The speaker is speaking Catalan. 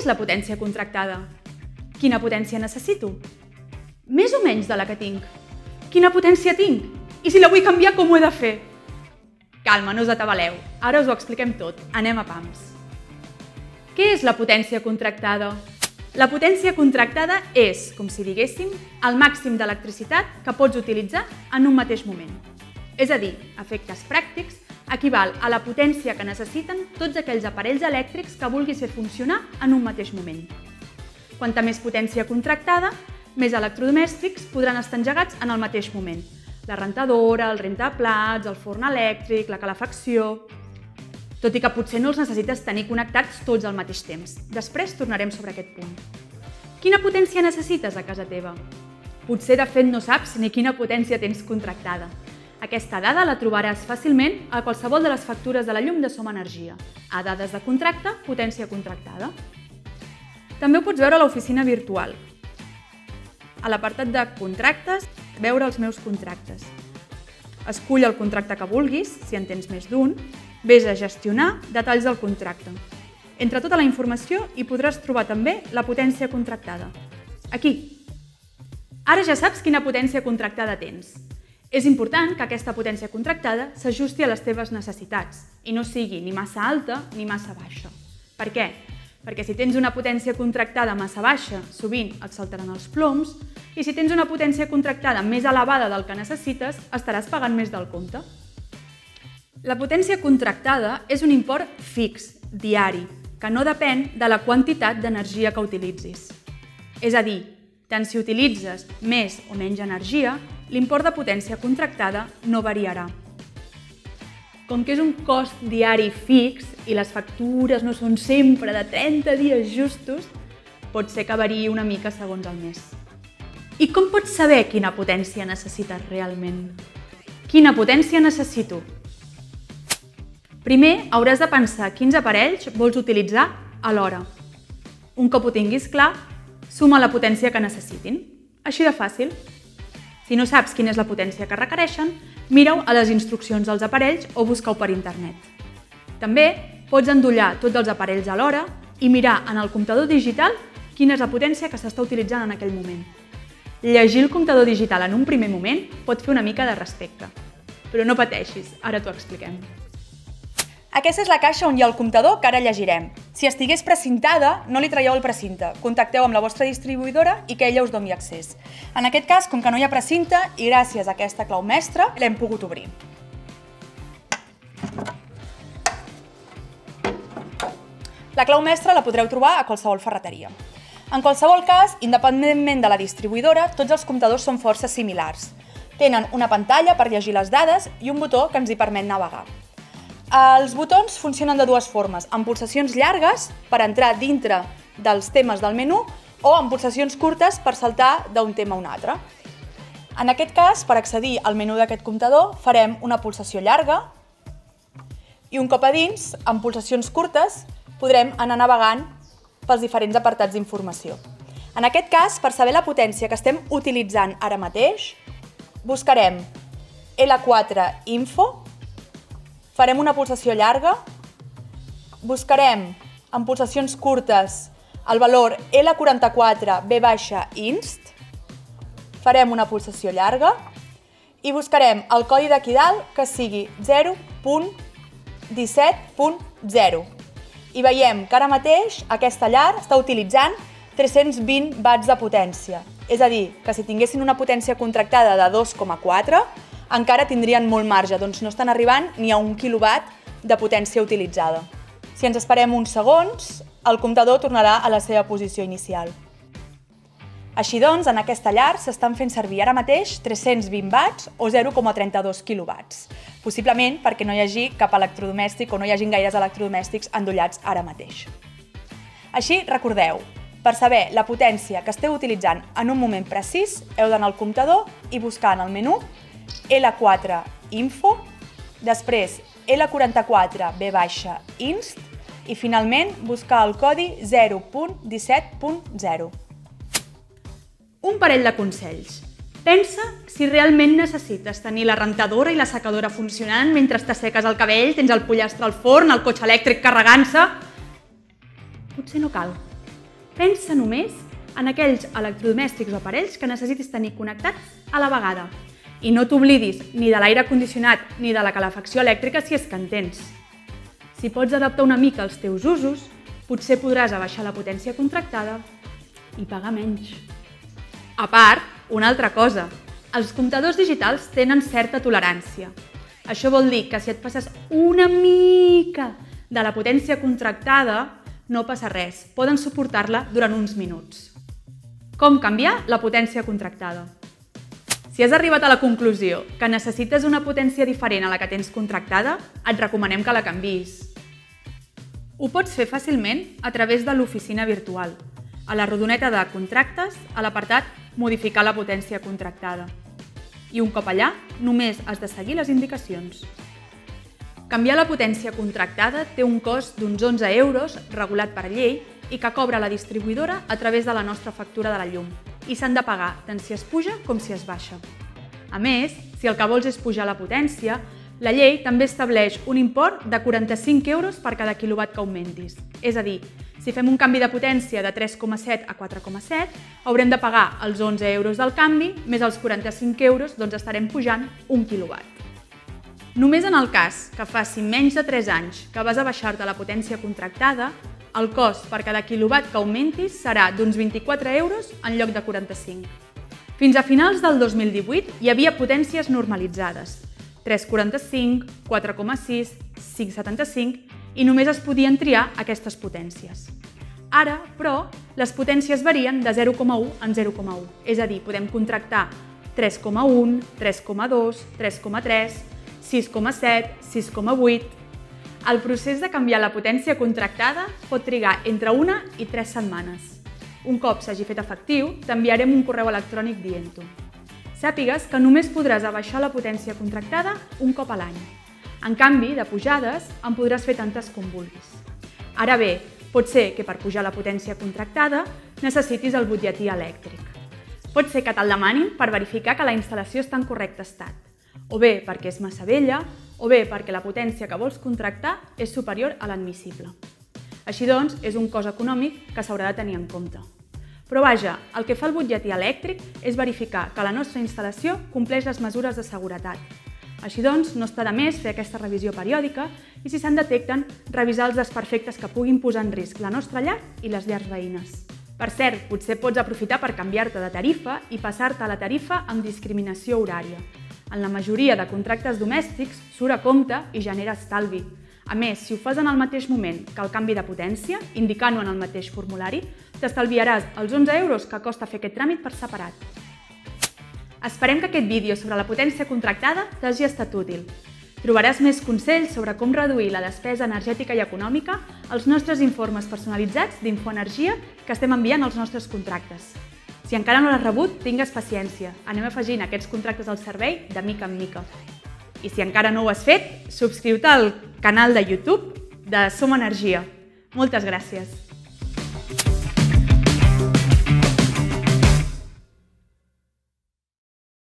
és la potència contractada? Quina potència necessito? Més o menys de la que tinc? Quina potència tinc? I si la vull canviar, com ho he de fer? Calma, no us atabaleu. Ara us ho expliquem tot. Anem a pams. Què és la potència contractada? La potència contractada és, com si diguéssim, el màxim d'electricitat que pots utilitzar en un mateix moment. És a dir, efectes pràctics, equival a la potència que necessiten tots aquells aparells elèctrics que vulguis fer funcionar en un mateix moment. Quanta més potència contractada, més electrodomèstics podran estar engegats en el mateix moment. La rentadora, el rentaplats, el forn elèctric, la calefacció tot i que potser no els necessites tenir connectats tots al mateix temps. Després tornarem sobre aquest punt. Quina potència necessites a casa teva? Potser, de fet, no saps ni quina potència tens contractada. Aquesta dada la trobaràs fàcilment a qualsevol de les factures de la llum de Som Energia. A dades de contracte, potència contractada. També ho pots veure a l'oficina virtual. A l'apartat de contractes, veure els meus contractes. Escull el contracte que vulguis, si en tens més d'un, Ves a gestionar detalls del contracte. Entre tota la informació hi podràs trobar també la potència contractada. Aquí. Ara ja saps quina potència contractada tens. És important que aquesta potència contractada s'ajusti a les teves necessitats i no sigui ni massa alta ni massa baixa. Per què? Perquè si tens una potència contractada massa baixa, sovint et saltaran els ploms, i si tens una potència contractada més elevada del que necessites, estaràs pagant més del compte. La potència contractada és un import fix, diari, que no depèn de la quantitat d'energia que utilitzis. És a dir, tant si utilitzes més o menys energia, l'import de potència contractada no variarà. Com que és un cost diari fix i les factures no són sempre de 30 dies justos, pot ser que variï una mica segons el mes. I com pots saber quina potència necessites realment? Quina potència necessito? Primer, hauràs de pensar quins aparells vols utilitzar alhora. Un cop ho tinguis clar, suma la potència que necessitin. Així de fàcil. Si no saps quina és la potència que requereixen, mira-ho a les instruccions dels aparells o busca-ho per internet. També pots endollar tots els aparells alhora i mirar en el comptador digital quina és la potència que s'està utilitzant en aquell moment. Llegir el comptador digital en un primer moment pot fer una mica de respecte. Però no pateixis, ara t'ho expliquem. Aquesta és la caixa on hi ha el comptador que ara llegirem. Si estigués precintada, no li traieu el precinte. Contacteu amb la vostra distribuïdora i que ella us doni accés. En aquest cas, com que no hi ha precinte, i gràcies a aquesta clau mestra, l'hem pogut obrir. La clau mestra la podreu trobar a qualsevol ferreteria. En qualsevol cas, independentment de la distribuïdora, tots els comptadors són força similars. Tenen una pantalla per llegir les dades i un botó que ens hi permet navegar. Els botons funcionen de dues formes, amb pulsacions llargues per entrar dintre dels temes del menú o amb pulsacions curtes per saltar d'un tema a un altre. En aquest cas, per accedir al menú d'aquest comptador, farem una pulsació llarga i un cop a dins, amb pulsacions curtes, podrem anar navegant pels diferents apartats d'informació. En aquest cas, per saber la potència que estem utilitzant ara mateix, buscarem L4 Info Farem una pulsació llarga, buscarem en pulsacions curtes el valor L44 B baixa inst, farem una pulsació llarga. I buscarem el codi d'aquí dalt que sigui 0.17.0 i veiem que ara mateix aquesta llar està utilitzant 320 watts de potència. És a dir, que si tinguessin una potència contractada de 2,4, encara tindrien molt marge, doncs no estan arribant ni a un quilowatt de potència utilitzada. Si ens esperem uns segons, el comptador tornarà a la seva posició inicial. Així doncs, en aquesta llar s'estan fent servir ara mateix 320 watts o 0,32 quilowatts, possiblement perquè no hi hagi cap electrodomèstic o no hi hagin gaires electrodomèstics endollats ara mateix. Així, recordeu, per saber la potència que esteu utilitzant en un moment precís, heu d'anar al comptador i buscar en el menú L4 info, després L44 B baixa inst i finalment buscar el codi 0.17.0. Un parell de consells. Pensa si realment necessites tenir la rentadora i la secadora funcionant mentre t'asseques el cabell, tens el pollastre al forn, el cotxe elèctric carregant-se... Potser no cal. Pensa només en aquells electrodomèstics o aparells que necessitis tenir connectats a la vegada. I no t'oblidis ni de l'aire condicionat ni de la calefacció elèctrica si és que en tens. Si pots adaptar una mica els teus usos, potser podràs abaixar la potència contractada i pagar menys. A part, una altra cosa, els comptadors digitals tenen certa tolerància. Això vol dir que si et passes una mica de la potència contractada, no passa res, poden suportar-la durant uns minuts. Com canviar la potència contractada? Si has arribat a la conclusió que necessites una potència diferent a la que tens contractada, et recomanem que la canvis. Ho pots fer fàcilment a través de l'oficina virtual, a la rodoneta de contractes, a l'apartat Modificar la potència contractada. I un cop allà, només has de seguir les indicacions. Canviar la potència contractada té un cost d'uns 11 euros regulat per llei i que cobra la distribuïdora a través de la nostra factura de la llum i s'han de pagar tant si es puja com si es baixa. A més, si el que vols és pujar la potència, la llei també estableix un import de 45 euros per cada quilowatt que augmentis. És a dir, si fem un canvi de potència de 3,7 a 4,7, haurem de pagar els 11 euros del canvi més els 45 euros, doncs estarem pujant un quilowatt. Només en el cas que faci menys de 3 anys que vas a baixar-te la potència contractada, el cost per cada quilowatt que augmentis serà d'uns 24 euros en lloc de 45. Fins a finals del 2018 hi havia potències normalitzades, 3,45, 4,6, 5,75 i només es podien triar aquestes potències. Ara, però, les potències varien de 0,1 en 0,1, és a dir, podem contractar 3,1, 3,2, 3,3, 6,7, 6,8... El procés de canviar la potència contractada pot trigar entre una i tres setmanes. Un cop s'hagi fet efectiu, t'enviarem un correu electrònic dient-ho. Sàpigues que només podràs abaixar la potència contractada un cop a l'any. En canvi, de pujades, en podràs fer tantes com vulguis. Ara bé, pot ser que per pujar la potència contractada necessitis el butlletí elèctric. Pot ser que te'l demanin per verificar que la instal·lació està en correcte estat o bé perquè és massa vella, o bé perquè la potència que vols contractar és superior a l'admissible. Així doncs, és un cost econòmic que s'haurà de tenir en compte. Però vaja, el que fa el butlletí elèctric és verificar que la nostra instal·lació compleix les mesures de seguretat. Així doncs, no està de més fer aquesta revisió periòdica i, si se'n detecten, revisar els desperfectes que puguin posar en risc la nostra llar i les llars veïnes. Per cert, potser pots aprofitar per canviar-te de tarifa i passar-te a la tarifa amb discriminació horària, en la majoria de contractes domèstics surt a compte i genera estalvi. A més, si ho fas en el mateix moment que el canvi de potència, indicant-ho en el mateix formulari, t'estalviaràs els 11 euros que costa fer aquest tràmit per separat. Esperem que aquest vídeo sobre la potència contractada t'hagi estat útil. Trobaràs més consells sobre com reduir la despesa energètica i econòmica als nostres informes personalitzats d'Infoenergia que estem enviant als nostres contractes. Si encara no l'has rebut, tingues paciència. Anem afegint aquests contractes al servei de mica en mica. I si encara no ho has fet, subscriu-te al canal de YouTube de Som Energia. Moltes gràcies.